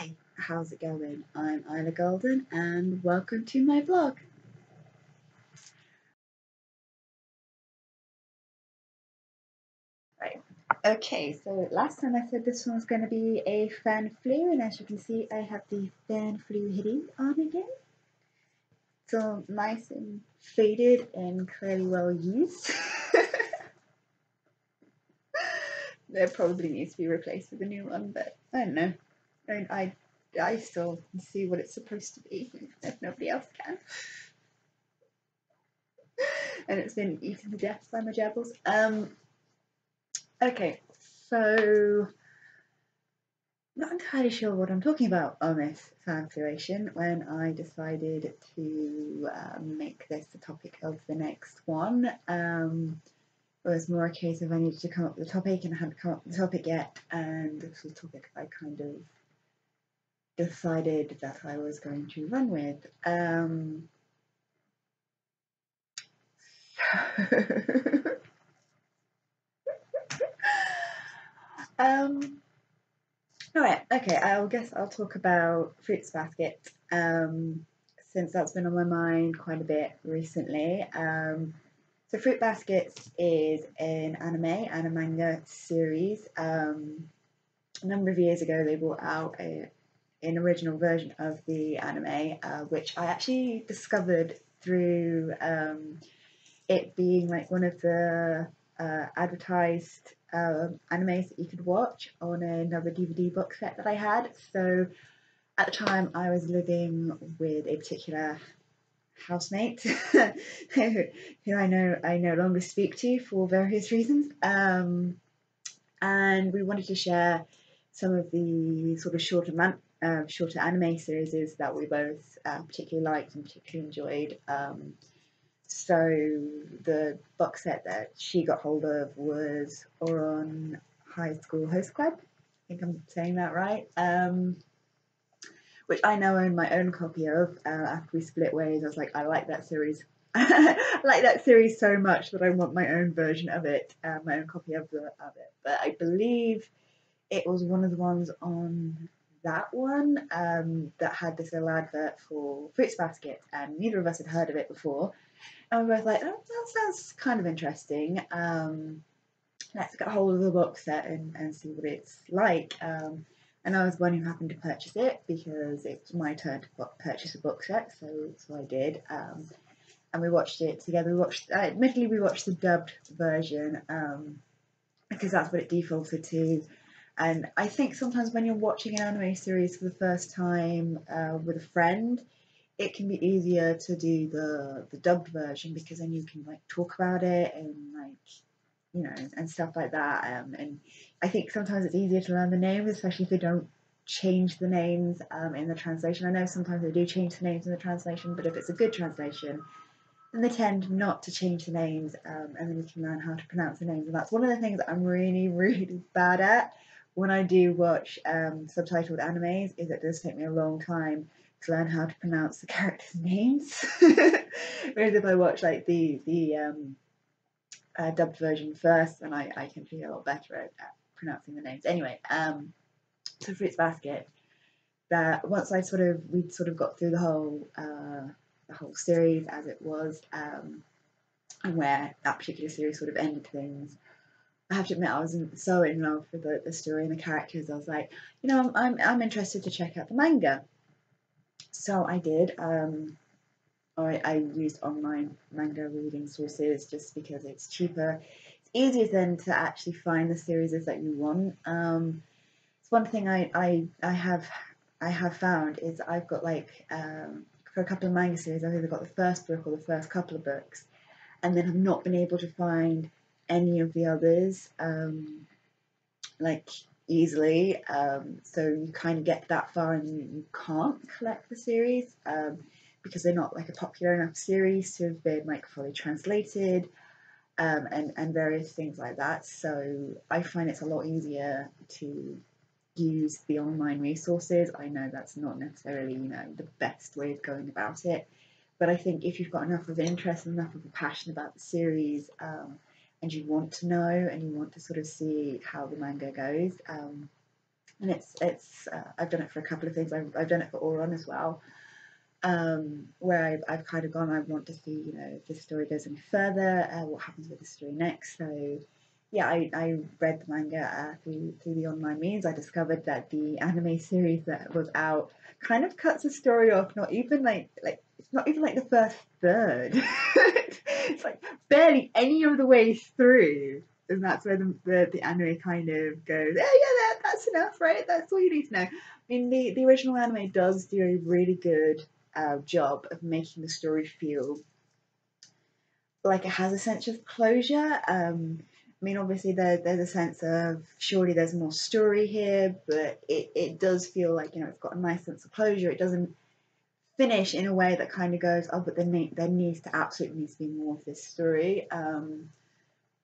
Hi, how's it going? I'm Ila Golden and welcome to my vlog. Right, okay, so last time I said this one was going to be a Fanflu and as you can see I have the Fanflu hoodie on again. It's all nice and faded and clearly well used. It probably needs to be replaced with a new one, but I don't know. I, I, I still see what it's supposed to be if nobody else can. and it's been eaten to death by my gerbils. Um, okay, so not entirely sure what I'm talking about on this Fanfluation when I decided to uh, make this the topic of the next one. Um, it was more a case of I needed to come up with a topic and I hadn't come up with a topic yet and this was a topic I kind of decided that I was going to run with. Um, um, Alright, okay, I will guess I'll talk about Fruits Basket um, since that's been on my mind quite a bit recently. Um, so Fruit Baskets is an anime and a manga series. Um, a number of years ago, they brought out a, an original version of the anime, uh, which I actually discovered through um, it being like one of the uh, advertised um, animes that you could watch on another DVD box set that I had. So at the time, I was living with a particular housemate who I know I no longer speak to for various reasons. Um, and we wanted to share some of the sort of shorter uh, shorter anime series that we both uh, particularly liked and particularly enjoyed. Um, so the box set that she got hold of was Ouran High School Host Club. I think I'm saying that right. Um, which I now own my own copy of. Uh, after we split ways, I was like, I like that series. I like that series so much that I want my own version of it, uh, my own copy of, the, of it. But I believe it was one of the ones on that one um, that had this little advert for Fruits Basket, and neither of us had heard of it before. And we were both like, oh, that sounds kind of interesting. Um, let's get hold of the box set and, and see what it's like. Um, and I was one who happened to purchase it because it was my turn to purchase a box set, so, so I did. Um, and we watched it together. We watched, uh, admittedly, we watched the dubbed version um, because that's what it defaulted to. And I think sometimes when you're watching an anime series for the first time uh, with a friend, it can be easier to do the the dubbed version because then you can like talk about it and like you know, and stuff like that. Um, and I think sometimes it's easier to learn the names, especially if they don't change the names um, in the translation. I know sometimes they do change the names in the translation, but if it's a good translation, then they tend not to change the names, um, and then you can learn how to pronounce the names. And that's one of the things that I'm really, really bad at when I do watch um, subtitled animes. Is it does take me a long time to learn how to pronounce the characters' names. Whereas if I watch like the the um, uh, dubbed version first, then I, I can be a lot better at, at pronouncing the names. Anyway, um, so Fruits Basket, that once I sort of we'd sort of got through the whole uh, the whole series as it was, um, and where that particular series sort of ended things. I have to admit, I was so in love with the, the story and the characters. I was like, you know, I'm, I'm interested to check out the manga. So I did. Um, I, I used online manga reading sources just because it's cheaper. It's easier then to actually find the series that you want. Um, it's one thing I, I, I have I have found is I've got like um, for a couple of manga series I've either got the first book or the first couple of books, and then I've not been able to find any of the others um, like easily. Um, so you kind of get that far and you, you can't collect the series. Um, because they're not like a popular enough series to have been like fully translated um, and, and various things like that. So I find it's a lot easier to use the online resources. I know that's not necessarily, you know, the best way of going about it, but I think if you've got enough of interest and enough of a passion about the series, um, and you want to know and you want to sort of see how the manga goes, um, and it's it's uh, I've done it for a couple of things. I've, I've done it for Ouran as well, um, where I've, I've kind of gone. I want to see you know if this story goes any further, uh, what happens with the story next. So yeah, I, I read the manga uh, through through the online means. I discovered that the anime series that was out kind of cuts the story off. Not even like like it's not even like the first third. it's like barely any of the way through and that's where the, the, the anime kind of goes, oh yeah, that, that's enough, right? That's all you need to know. I mean, the, the original anime does do a really good uh, job of making the story feel like it has a sense of closure. Um, I mean, obviously there, there's a sense of surely there's more story here, but it, it does feel like, you know, it's got a nice sense of closure. It doesn't finish in a way that kind of goes, oh, but there, ne- there needs to absolutely needs to be more of this story. Um,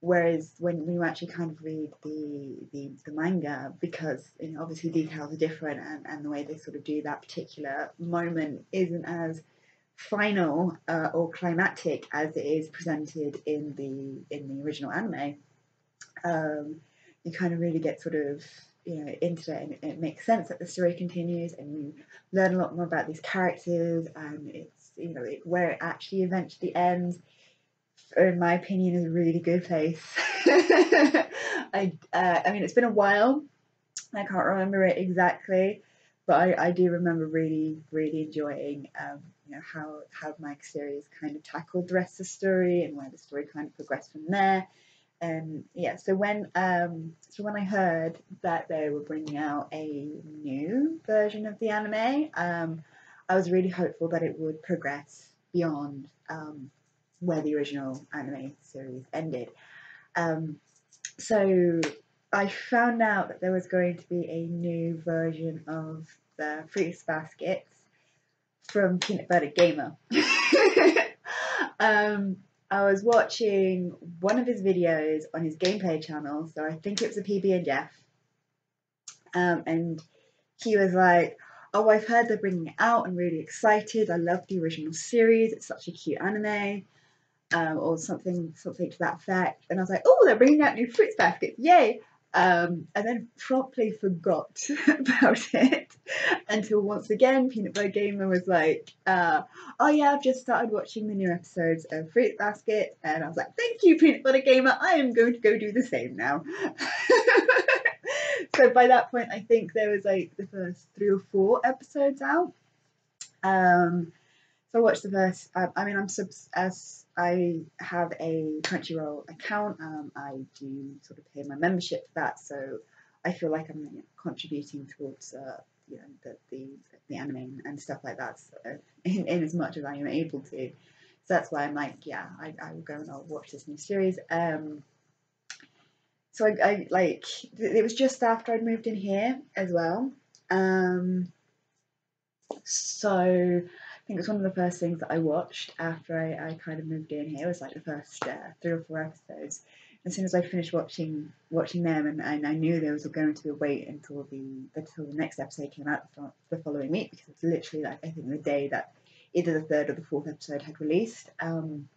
Whereas when you actually kind of read the the, the manga, because you know, obviously details are different and, and the way they sort of do that particular moment isn't as final uh, or climactic as it is presented in the in the original anime. Um, you kind of really get sort of you know into it and it, makes sense that the story continues and you learn a lot more about these characters and it's you know it, where it actually eventually ends in my opinion, is a really good place. I, uh, I mean, it's been a while. I can't remember it exactly, but I, I do remember really, really enjoying, um, you know, how how Mike's series kind of tackled the rest of the story and where the story kind of progressed from there. And yeah, so when um, so when I heard that they were bringing out a new version of the anime, um, I was really hopeful that it would progress beyond um, where the original anime series ended. Um, so I found out that there was going to be a new version of the Fruits Baskets from Peanut Butter Gamer. um, I was watching one of his videos on his gameplay channel, so I think it was a PB and Jeff, um, and he was like, "Oh, I've heard they're bringing it out. I'm really excited. I love the original series. It's such a cute anime." um, or something something to that effect. And I was like, oh, they're bringing out new fruits baskets, yay! Um, and then promptly forgot about it until once again Peanut Butter Gamer was like, uh, oh yeah, I've just started watching the new episodes of Fruit Basket, and I was like, thank you, Peanut Butter Gamer, I am going to go do the same now. so by that point, I think there was like the first three or four episodes out. Um, so I watched the first. I, I mean, I'm subs as I have a Crunchyroll account. Um, I do sort of pay my membership for that, so I feel like I'm you know, contributing towards uh, you know the, the the anime and stuff like that. So in, in as much as I am able to. So that's why I'm like, yeah, I, I will go and I'll watch this new series. Um, so I, I like it was just after I'd moved in here as well. Um, so think it's one of the first things that I watched after I, I kind of moved in here. It was like the first uh, three or four episodes. As soon as I finished watching watching them, and, and I knew there was going to be a wait until the until the next episode came out the following week because it's literally like I think the day that either the third or the fourth episode had released. Um,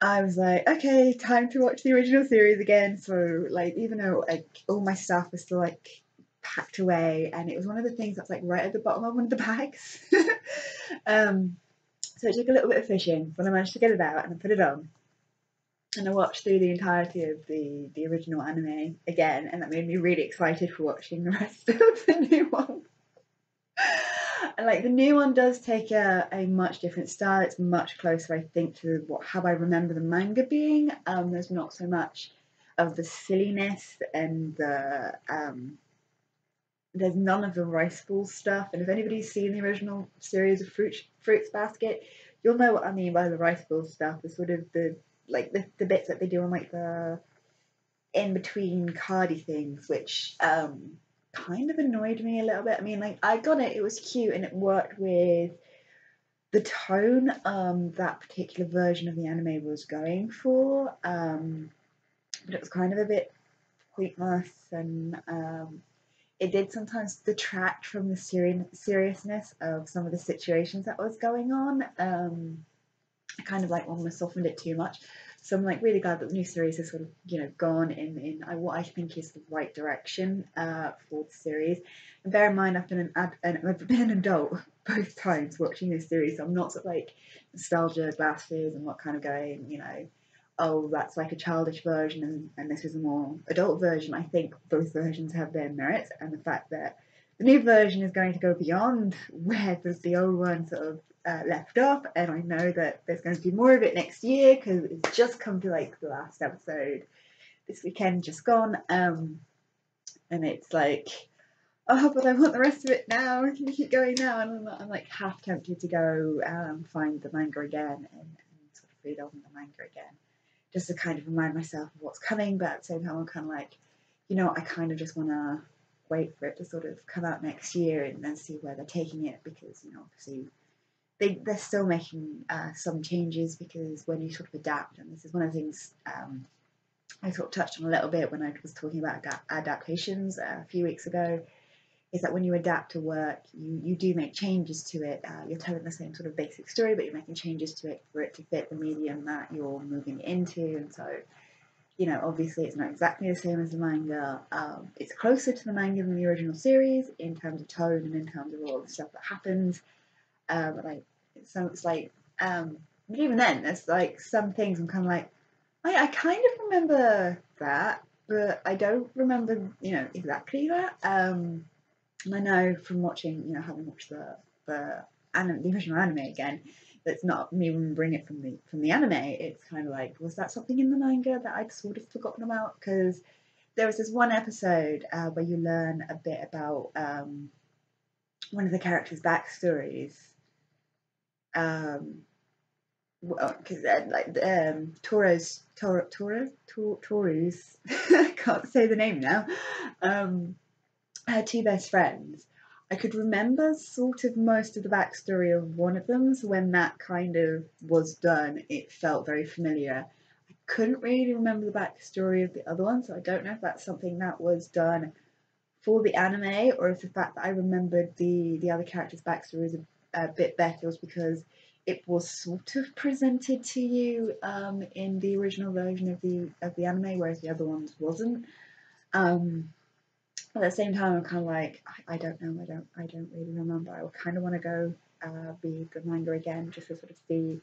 I was like, okay, time to watch the original series again. So like, even though like all my stuff was still like packed away, and it was one of the things that's like right at the bottom of one of the bags. um, so it took a little bit of fishing, but I managed to get it out and I put it on. And I watched through the entirety of the, the original anime again, and that made me really excited for watching the rest of the new one. and like the new one does take a, a much different style. It's much closer, I think, to what how I remember the manga being. Um, there's not so much of the silliness and the um, there's none of the rice ball stuff. And if anybody's seen the original series of Fruit, Fruits Basket, you'll know what I mean by the rice ball stuff. The sort of the like the, the bits that they do on like the in between cardy things, which um kind of annoyed me a little bit. I mean, like I got it, it was cute and it worked with the tone um that particular version of the anime was going for. Um but it was kind of a bit pointless and um it did sometimes detract from the seri- seriousness of some of the situations that was going on. Um, I kind of like almost softened it too much. So I'm like really glad that the new series has sort of you know gone in in uh, what I think is the right direction uh, for the series. And bear in mind, I've been an, ad, an I've been an adult both times watching this series, so I'm not sort of like nostalgia glasses and what kind of going, you know, oh that's like a childish version and, and this is a more adult version. I think both versions have their merits, and the fact that the new version is going to go beyond where the, the old one sort of uh, left off, and I know that there's going to be more of it next year because it's just come to like the last episode this weekend, just gone, um, and it's like, oh, but I want the rest of it now. Can you keep going now? And I'm, I'm, like half tempted to go um, find the manga again and, and sort of read on the manga again, just to kind of remind myself of what's coming. But at the same time, I'm kind of like, you know, I kind of just want to wait for it to sort of come out next year and then see where they're taking it because you know obviously they, they're still making uh, some changes because when you sort of adapt, and this is one of the things um, I sort of touched on a little bit when I was talking about adaptations uh, a few weeks ago, is that when you adapt to work, you, you do make changes to it. Uh, you're telling the same sort of basic story, but you're making changes to it for it to fit the medium that you're moving into. And so, you know, obviously it's not exactly the same as the manga. Um, it's closer to the manga than the original series in terms of tone and in terms of all the stuff that happens. Um, like so it's like, um, but even then, there's like some things I'm kind of like, I, I kind of remember that, but I don't remember, you know, exactly that. Um, and I know from watching, you know, having watched the the anime, the original anime again, that's not me remembering it from the from the anime. It's kind of like, was that something in the manga that I'd sort of forgotten about? Because there was this one episode uh, where you learn a bit about um, one of the characters' backstories um, because uh, like um, Toro's Toro Toro Toru's I can't say the name now. Um, her two best friends. I could remember sort of most of the backstory of one of them. So when that kind of was done, it felt very familiar. I couldn't really remember the backstory of the other one, so I don't know if that's something that was done for the anime or if the fact that I remembered the the other character's backstory was a a bit better was because it was sort of presented to you um, in the original version of the of the anime, whereas the other ones wasn't. Um, at the same time, I'm kind of like, I, I, don't know, I don't, I don't really remember. I kind of want to go uh, read the manga again just to sort of see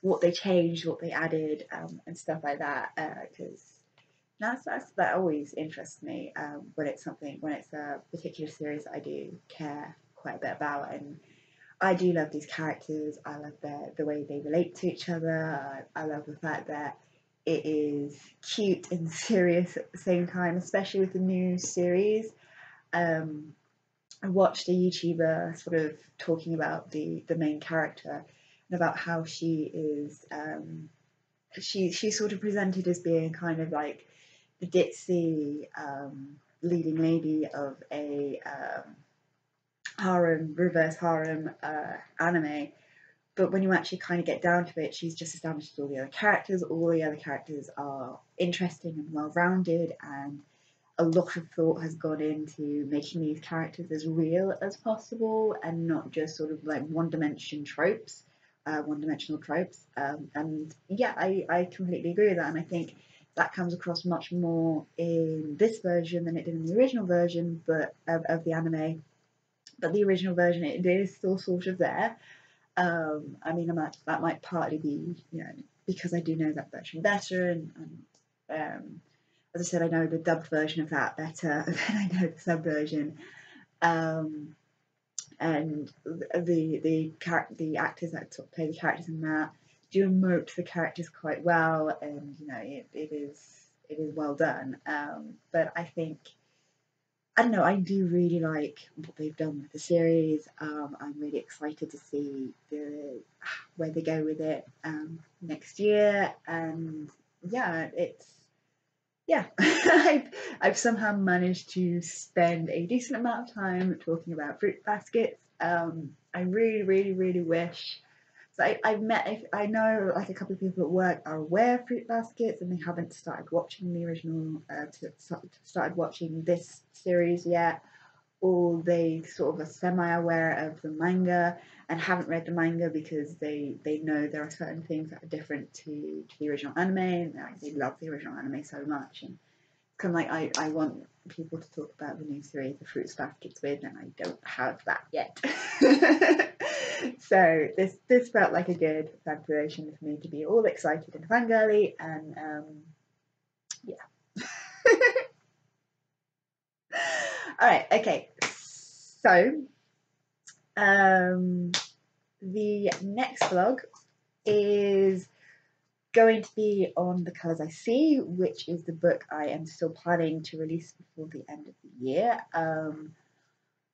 what they changed, what they added, um, and stuff like that. Because uh, that's, that's that always interests me um, when it's something when it's a particular series I do care quite a bit about and I do love these characters. I love their, the way they relate to each other. I, I love the fact that it is cute and serious at the same time, especially with the new series. Um, I watched a YouTuber sort of talking about the, the main character and about how she is um, she she's sort of presented as being kind of like the ditzy um, leading lady of a um, harem, reverse harem uh, anime. But when you actually kind of get down to it, she's just established all the other characters. All the other characters are interesting and well rounded, and a lot of thought has gone into making these characters as real as possible and not just sort of like one dimension tropes, uh, one dimensional tropes. Um, and yeah, I, I completely agree with that. And I think that comes across much more in this version than it did in the original version but of, of the anime but the original version it is still sort of there. Um, I mean, I might, that might partly be, you know, because I do know that version better, and, and um, as I said, I know the dubbed version of that better than I know the sub version. Um, and the the the actors that play the characters in that do emote the characters quite well, and you know, it, it is it is well done. Um, but I think I don't know, I do really like what they've done with the series. Um, I'm really excited to see the where they go with it um, next year. And yeah, it's yeah, I've, I've somehow managed to spend a decent amount of time talking about fruit baskets. Um, I really, really, really wish so I, I've met, I know like a couple of people at work are aware of Fruit Baskets and they haven't started watching the original, uh, started watching this series yet, or they sort of are semi-aware of the manga and haven't read the manga because they they know there are certain things that are different to, to the original anime and like, they love the original anime so much and it's kind of like I, I want people to talk about the new series the fruits baskets with and I don't have that yet. So this this felt like a good celebration for me to be all excited and fangirly and um yeah. All right okay so um the next vlog is going to be on The Colours I See, which is the book I am still planning to release before the end of the year. Um,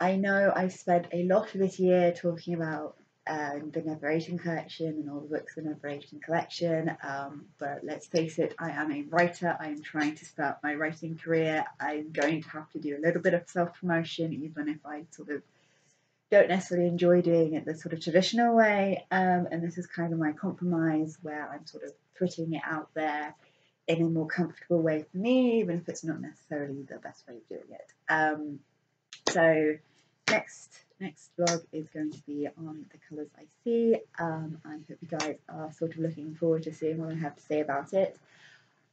I know I've spent a lot of this year talking about um, the Never Aging collection and all the books in the Never Aging collection, um, but let's face it, I am a writer. I am trying to start my writing career. I'm going to have to do a little bit of self promotion, even if I sort of don't necessarily enjoy doing it the sort of traditional way. Um, and this is kind of my compromise where I'm sort of putting it out there in a more comfortable way for me, even if it's not necessarily the best way of doing it. Um, so next next vlog is going to be on the colours I see. Um, I hope you guys are sort of looking forward to seeing what I have to say about it.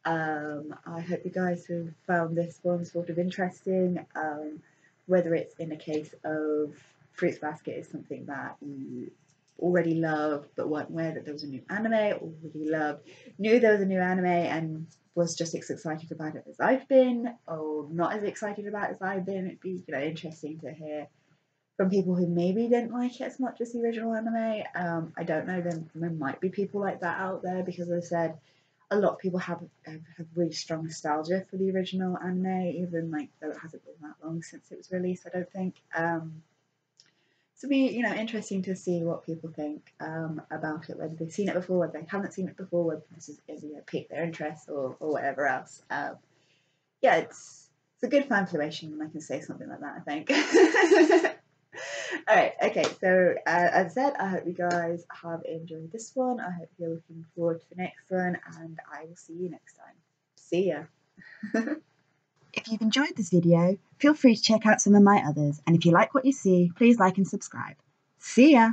Um, I hope you guys have found this one sort of interesting, um, whether it's in a case of Fruits Basket is something that you already loved but weren't aware that there was a new anime, already loved, knew there was a new anime and was just as excited about it as I've been, or not as excited about as I've been. It'd be you know interesting to hear from people who maybe didn't like it as much as the original anime. Um, I don't know, there, there might be people like that out there because as I said, a lot of people have, have, have really strong nostalgia for the original anime, even like though it hasn't been that long since it was released, I don't think. Um, so be you know interesting to see what people think um, about it, whether they've seen it before, whether they haven't seen it before, whether this is, is you know, piqued their interest or, or whatever else. Um, yeah, it's it's a good Fanfluation when I can say something like that. I think. All right, okay. So uh, as I said, I hope you guys have enjoyed this one. I hope you're looking forward to the next one, and I will see you next time. See ya. If you've enjoyed this video, feel free to check out some of my others, and if you like what you see, please like and subscribe. See ya!